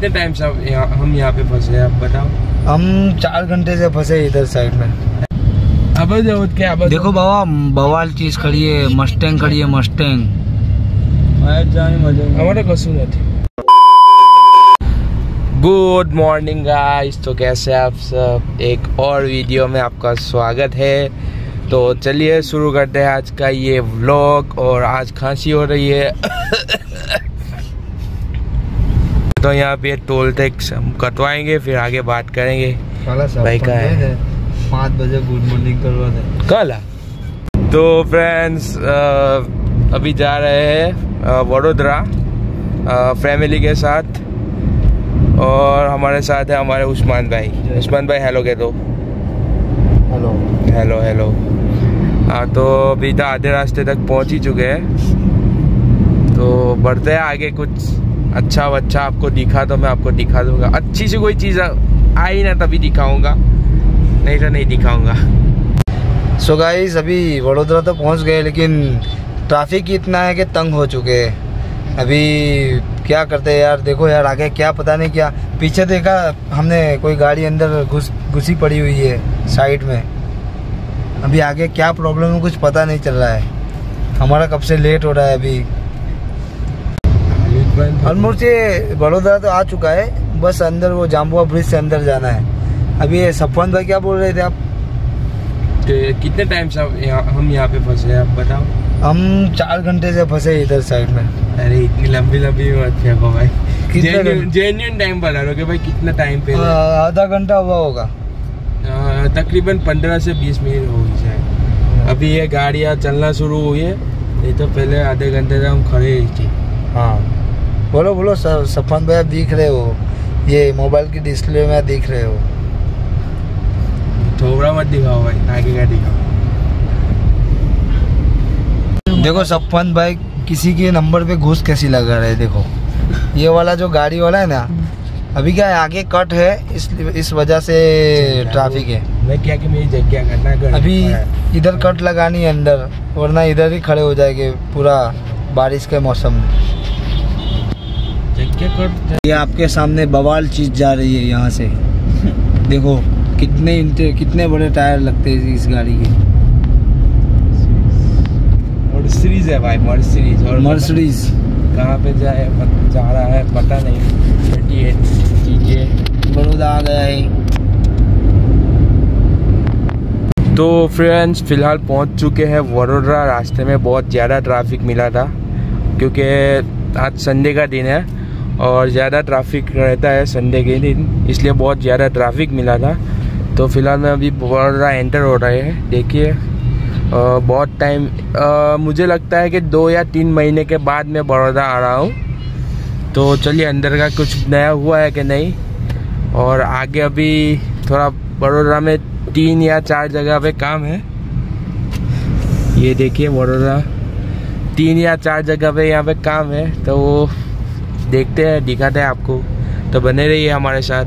कितने टाइम से हम यहाँ पे फंसे हैं? आप बताओ। हम चार घंटे से फंसे इधर साइड में। अब क्या अब देखो बाबा बवाल चीज़ खड़ी है मस्टैंग खड़ी है मस्टैंग हमारा कसूर नहीं गुड मॉर्निंग गाइस तो कैसे आप सब? एक और वीडियो में आपका स्वागत है। तो चलिए शुरू करते हैं आज का ये व्लॉग और आज खांसी हो रही है। तो यहाँ पे टोल टैक्स हम कटवाएँगे फिर आगे बात करेंगे। भाई का है? पाँच बजे गुड मॉर्निंग करवा दे। कल? तो फ्रेंड्स अभी जा रहे हैं वडोदरा फैमिली के साथ। और हमारे साथ है हमारे उस्मान भाई। उस्मान भाई हेलो कह दो। हेलो हेलो हेलो हाँ तो अभी तो आधे रास्ते तक पहुँच ही चुके हैं। तो बढ़ते हैं आगे कुछ। अच्छा अच्छा आपको दिखा तो मैं आपको दिखा दूँगा। अच्छी सी कोई चीज़ आई ना तभी दिखाऊँगा। नहीं तो नहीं दिखाऊँगा। सो गाइस अभी वडोदरा तो पहुँच गए, लेकिन ट्रैफ़िक इतना है कि तंग हो चुके हैं। अभी क्या करते हैं यार, देखो यार, आगे क्या पता नहीं क्या। पीछे देखा, हमने कोई गाड़ी अंदर घुस, घुसी पड़ी हुई है साइड में। अभी आगे क्या प्रॉब्लम है, कुछ पता नहीं चल रहा है। हमारा कब से लेट हो रहा है अभी? ऑलमोस्ट ये बड़ोदरा तो आ चुका है। बस अंदर वो जाम्बुआ ब्रिज से अंदर जाना है। अभी सफवान भाई क्या बोल रहे थे आप? कितने टाइम से हम यहाँ पे फंसे हैं आप बताओ। हम चार घंटे से फंसे इधर साइड में। अरे इतनी लंबी लंबी मत फेंको भाई। जेन्युइन टाइम बता रहे भाई कितना टाइम पे आधा घंटा हुआ होगा। तकरीबन पंद्रह से बीस मिनट हो गई शायद। अभी ये गाड़ियाँ चलना शुरू हुई है नहीं तो पहले आधे घंटे से हम खड़े ही थे। हाँ। बोलो बोलो स- सफान भाई आप दिख रहे हो। ये मोबाइल की डिस्प्ले में दिख रहे हो। थोड़ा मत दिखाओ भाई आगे का दिखाओ। देखो सफान भाई किसी के नंबर पे घूस कैसी लगा रहे देखो। ये वाला जो गाड़ी वाला है ना अभी क्या है आगे कट है इस इस वजह से ट्रैफ़िक है। मैं क्या कि मेरी जगह करना कर अभी इधर कट लगानी है अंदर वरना इधर ही खड़े हो जाएँगे पूरा बारिश के मौसम। में ये आपके सामने बवाल चीज़ जा रही है यहाँ से। देखो कितने इंटे कितने बड़े टायर लगते हैं इस गाड़ी के। मर्सिडीज है भाई मर्सिडीज और मर्सिडीज कहाँ पे जाए जा रहा है पता नहीं। थर्टी एट चीज़ें बड़ौदा आ गया है। तो फ्रेंड्स फ़िलहाल पहुँच चुके हैं वडोदरा। रास्ते में बहुत ज़्यादा ट्रैफ़िक मिला था क्योंकि आज संडे का दिन है। और ज़्यादा ट्रैफ़िक रहता है संडे के दिन, इसलिए बहुत ज़्यादा ट्रैफ़िक मिला था। तो फ़िलहाल मैं अभी वडोदरा एंटर हो रहे हैं, देखिए। बहुत टाइम मुझे लगता है कि दो या तीन महीने के बाद मैं बड़ौदा आ रहा हूँ। तो चलिए, अंदर का कुछ नया हुआ है कि नहीं? और आगे अभी थोड़ा बड़ोदरा में तीन या चार जगह पे काम है। ये देखिए बड़ोदरा तीन या चार जगह पे यहाँ पे काम है तो वो देखते हैं, दिखाते हैं आपको। तो बने रहिए हमारे साथ।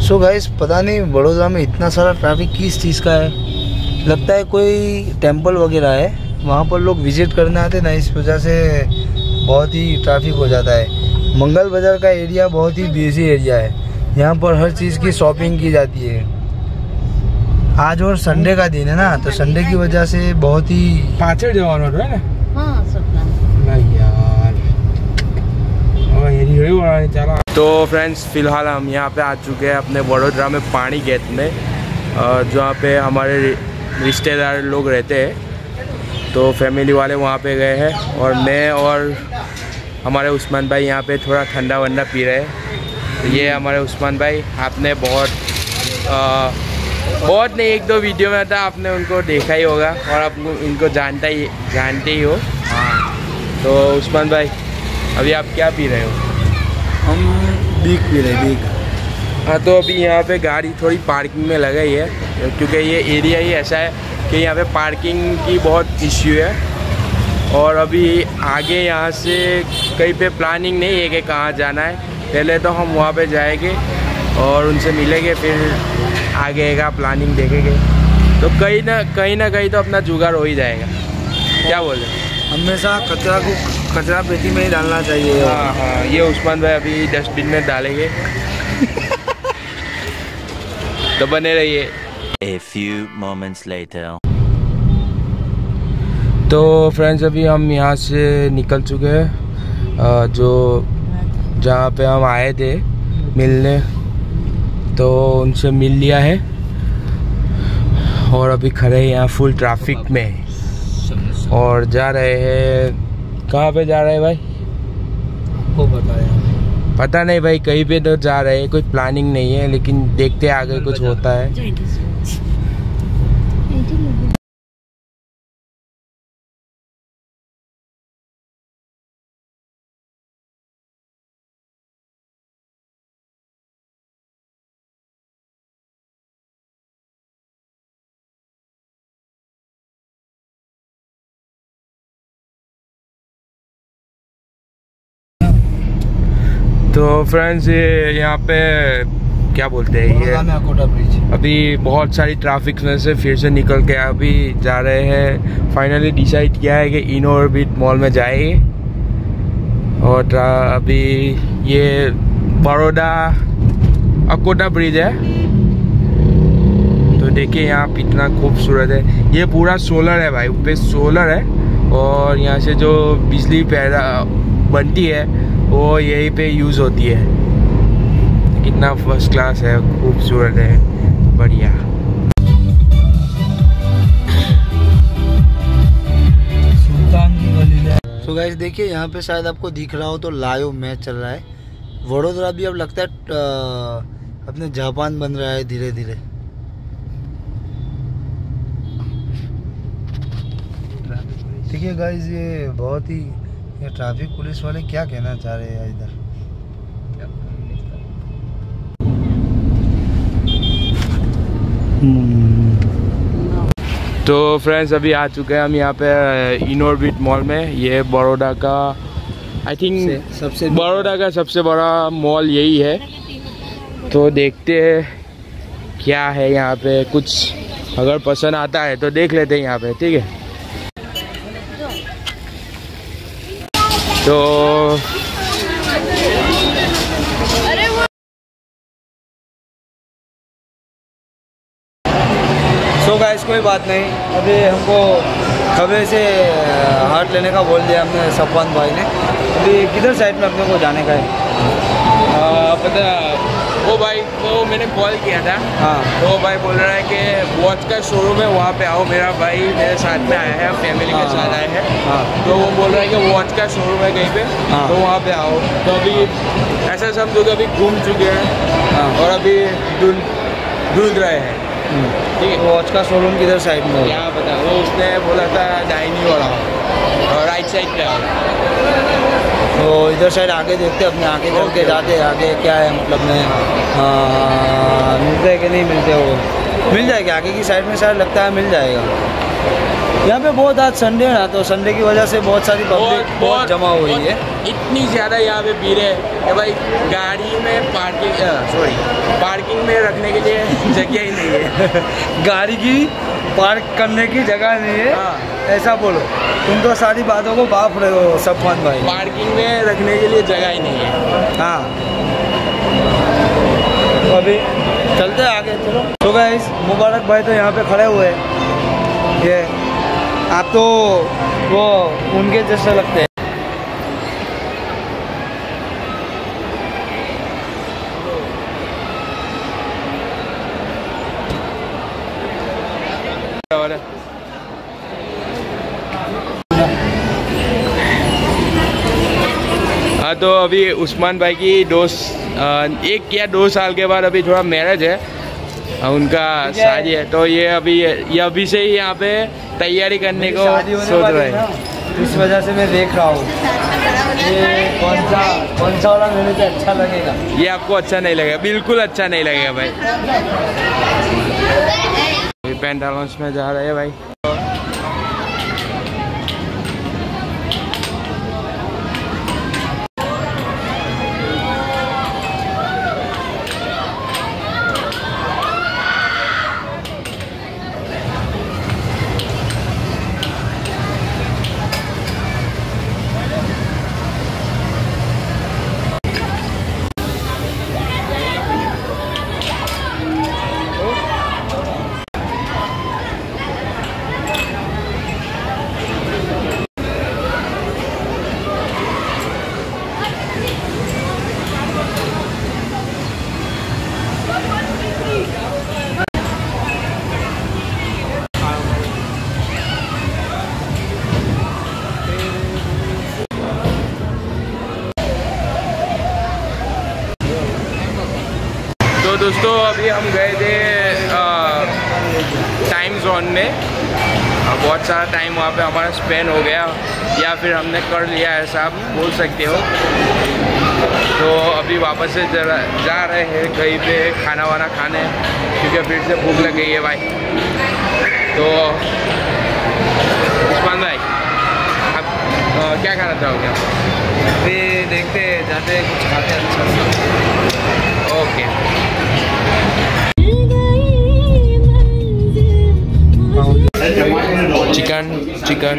सो गाइस पता नहीं बड़ौदा में इतना सारा ट्रैफ़िक किस चीज़ का है? लगता है कोई टेंपल वगैरह है। वहाँ पर लोग विज़िट करने आते ना इस वजह से बहुत ही ट्रैफ़िक हो जाता है। मंगल बाज़ार का एरिया बहुत ही बिज़ी एरिया है। यहाँ पर हर चीज़ की शॉपिंग की जाती है। आज और संडे का दिन है ना तो संडे की वजह से बहुत ही पाछड़ जवान है ना? हाँ चला। तो फ्रेंड्स फ़िलहाल हम यहाँ पे आ चुके हैं अपने वडोदरा में पानी गेट में। जहाँ पे हमारे रिश्तेदार लोग रहते हैं। तो फैमिली वाले वहाँ पे गए हैं और मैं और हमारे उस्मान भाई यहाँ पे थोड़ा ठंडा वंडा पी रहे हैं। तो ये हमारे उस्मान भाई आपने बहुत अ, बहुत नहीं एक दो वीडियो में था आपने उनको देखा ही होगा और आप इनको जानता ही जानते ही हो। तो उस्मान भाई अभी आप क्या पी रहे हो? हम बीक पी रहे बीक। हाँ तो अभी यहाँ पे गाड़ी थोड़ी पार्किंग में लगाई है क्योंकि ये एरिया ही ऐसा है कि यहाँ पे पार्किंग की बहुत इश्यू है। और अभी आगे यहाँ से कहीं पे प्लानिंग नहीं है कि कहाँ जाना है। पहले तो हम वहाँ पे जाएँगे और उनसे मिलेंगे फिर आगे का प्लानिंग देखेंगे। तो कहीं ना कहीं ना कहीं तो अपना जुगाड़ हो ही जाएगा। क्या बोल रहे हमेशा कचरा को कचरा पेटी में ही डालना चाहिए। हाँ हाँ ये उस्मान भाई अभी डस्टबिन में डालेंगे। तो बने रहिए। A few moments later. तो फ्रेंड्स अभी हम यहाँ से निकल चुके हैं जो जहाँ पे हम आए थे मिलने तो उनसे मिल लिया है और अभी खड़े हैं यहाँ फुल ट्रैफ़िक में। और जा रहे हैं कहाँ पे जा रहे हैं भाई? को बताया पता नहीं भाई कहीं पे तो जा रहे हैं कोई प्लानिंग नहीं है लेकिन देखते आगे कुछ होता है। तो फ्रेंड्स ये यहाँ पे क्या बोलते हैं ये में अकोटा ब्रिज अभी बहुत सारी ट्रैफ़िक में से फिर से निकल के अभी जा रहे हैं। फाइनली डिसाइड किया है कि इन ऑर्बिट मॉल में जाएँगे। और अभी ये बड़ौदा अकोटा ब्रिज है। तो देखिए यहाँ पे इतना खूबसूरत है। ये पूरा सोलर है भाई पे सोलर है। और यहाँ से जो बिजली पैदा बनती है वो यहीं पे यूज़ होती है। कितना फ़र्स्ट क्लास है खूबसूरत है बढ़िया। तो गाइस देखिए यहाँ पे शायद आपको दिख रहा हो तो लाइव मैच चल रहा है। वडोदरा भी अब लगता है अपने जापान बन रहा है धीरे धीरे देखिए गाइस ये बहुत ही ये ट्रैफ़िक पुलिस वाले क्या कहना चाह रहे हैं इधर? तो फ्रेंड्स अभी आ चुके हैं हम यहाँ पे इनोरबिट मॉल में। ये बड़ौदा का आई थिंक सबसे बड़ौदा का सबसे बड़ा मॉल यही है। तो देखते हैं क्या है यहाँ पे। कुछ अगर पसंद आता है तो देख लेते हैं यहाँ पे ठीक है? तो सो गाइस कोई बात नहीं। अभी हमको खबे से हार्ट लेने का बोल दिया हमने सफवान भाई ने। अभी किधर साइड में अपने को जाने का है? आ, पता वो भाई को मैंने कॉल किया था। हाँ। तो वो भाई बोल रहा है कि वॉच का शोरूम है वहाँ पे आओ। मेरा भाई मेरे साथ में आया है फैमिली के हाँ, साथ आए हैं। हाँ। तो वो बोल रहा है कि वॉच का शोरूम है कहीं पे हाँ। तो वहाँ पे आओ। तो अभी ऐसा समझो कि अभी घूम चुके हैं हाँ। और अभी ढूंढ ढूंढ रहे हैं। ठीक है। वॉच का शोरूम किधर साइड में? क्या पता वो उसने बोला था दाहिनी वाला। और राइट साइड पे आओ। तो इधर साइड आगे देखते हैं अपने आगे चल के जाते आगे क्या है मतलब में हाँ, मिलते हैं कि नहीं मिलते वो? मिल जाएगा आगे की साइड में शायद लगता है मिल जाएगा। यहाँ पे बहुत आज संडे है ना तो संडे की वजह से बहुत सारी पब्लिक बहुत जमा हुई है। इतनी ज़्यादा यहाँ पे भीड़ है कि भाई गाड़ी में पार्किंग सॉरी पार्किंग में रखने के लिए जगह ही नहीं है। गाड़ी की पार्क करने की जगह नहीं है। हाँ। ऐसा बोलो। तुम तो सारी बातों को बाप रहे हो सफान भाई। पार्किंग में रखने के लिए जगह ही नहीं है। हाँ। तो अभी चलते हैं आगे चलो। तो गाइस मुबारक भाई तो यहाँ पे खड़े हुए हैं। ये आप तो वो उनके जैसे लगते हैं और हाँ तो अभी उस्मान भाई की दो एक या दो साल के बाद अभी थोड़ा मैरिज है। उनका शादी है। तो ये अभी ये अभी से ही यहाँ पे तैयारी करने को सोच रहे हैं इस वजह से मैं देख रहा हूँ। ये कौन सा कौन सा वाला मेरे से अच्छा लगेगा? ये आपको अच्छा नहीं लगेगा बिल्कुल अच्छा नहीं लगेगा भाई। पेंटालॉन्स में जा रहे हैं भाई। अभी हम गए थे टाइम जोन में। बहुत सारा टाइम वहाँ पे हमारा स्पेंड हो गया या फिर हमने कर लिया ऐसा आप बोल सकते हो। तो अभी वापस से जरा जा रहे हैं कहीं पे खाना वाना खाने क्योंकि फिर से भूख लग गई है भाई। तो उस्मान भाई आप अ, क्या खाना चाहोगे? आप अभी देखते हैं, जाते हैं, कुछ खाते हैं अच्छा ओके। चिकन चिकन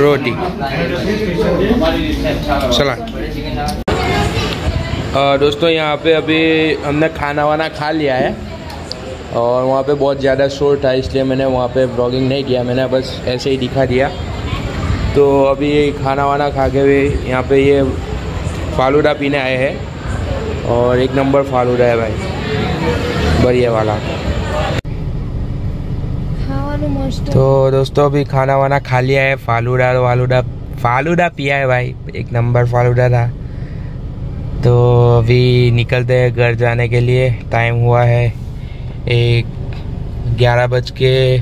रोटी सलाद दोस्तों, यहाँ पे अभी हमने खाना वाना खा लिया है और वहाँ पे बहुत ज़्यादा शोर था, इसलिए मैंने वहाँ पे ब्लॉगिंग नहीं किया। मैंने बस ऐसे ही दिखा दिया। तो अभी ये खाना वाना खा के भी यहाँ पे ये फालूदा पीने आए हैं और एक नंबर फालूदा है भाई। बढ़िया वाला। तो दोस्तों अभी खाना वाना खा लिया है फालूडा वालूदा फालूदा पिया है भाई एक नंबर फालूदा था। तो अभी निकलते हैं घर जाने के लिए टाइम हुआ है एक ग्यारह बज के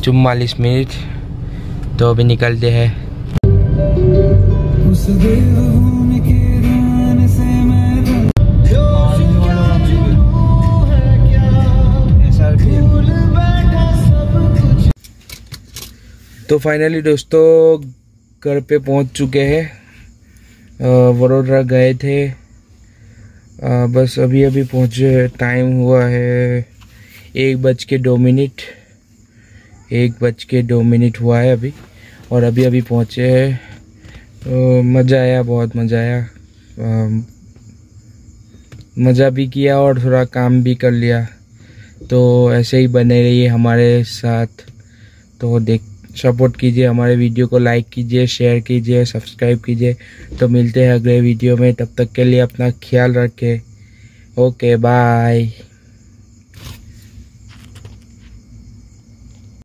चुम्बालीस मिनट तो अभी निकलते हैं। तो फाइनली दोस्तों घर पे पहुँच चुके हैं। वडोदरा गए थे। अ, बस अभी अभी पहुँचे टाइम हुआ है एक बज के दो मिनट। एक बज के दो मिनट हुआ है अभी और अभी अभी पहुँचे हैं। मज़ा आया बहुत मज़ा आया। मज़ा भी किया और थोड़ा काम भी कर लिया। तो ऐसे ही बने रहिए हमारे साथ। तो देख सपोर्ट कीजिए, हमारे वीडियो को लाइक कीजिए शेयर कीजिए सब्सक्राइब कीजिए। तो मिलते हैं अगले वीडियो में, तब तक के लिए अपना ख्याल रखें। Okay bye